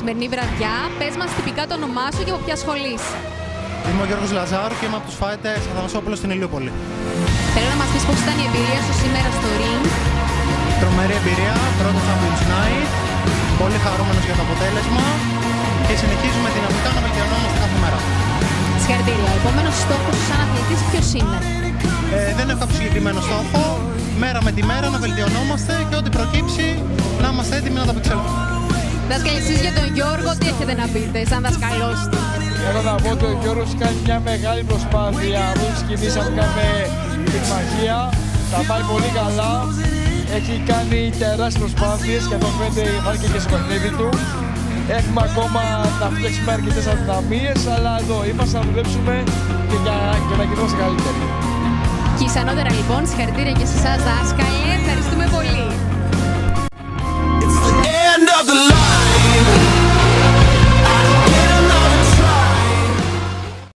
σημερινή βραδιά. Πες μας τυπικά το όνομά σου και από ποια σχολή. Είμαι ο Γιώργος Λαζάρου και είμαι από τους Fighters Αθανασόπουλος στην Ηλιούπολη. Θέλω να μας πεις πώς ήταν η εμπειρία σου σήμερα στο ring. Τρομερή εμπειρία, πρώτο Champions Night, πολύ χαρούμενος για το αποτέλεσμα και συνεχίζουμε δυναμικά να βελτιωνόμαστε κάθε μέρα. Συγχαρητήρια. Ο επόμενος στόχος σου σαν αθλητής ποιος είναι; Ε, δεν έχω κάποιο συγκεκριμένο στόχο, μέρα με τη μέρα να βελτιωνόμαστε και ό,τι προκύψει να είμαστε έτοιμοι να τα απεξέλθουμε. Δάσκαλοι, εσεί για τον Γιώργο, τι έχετε να πείτε, σαν δασκαλός του; Έχω να πω ότι ο Γιώργος κάνει μια μεγάλη προσπάθεια από τις κινήσεις που κάνουμε την μαγεία. Θα πάει πολύ καλά. Έχει κάνει τεράστιες προσπάθειες και αυτό φαίνεται υπάρχει και στο παιχνίδι του. Έχουμε ακόμα να φτιάξουμε αρκετές αδυναμίες, αλλά εδώ είμαστε να δουλέψουμε και για, για να γινόμαστε καλύτεροι. Και εις ανώτερα λοιπόν, συγχαρητήρια και σε εσάς δάσκαλε. Ευχαριστούμε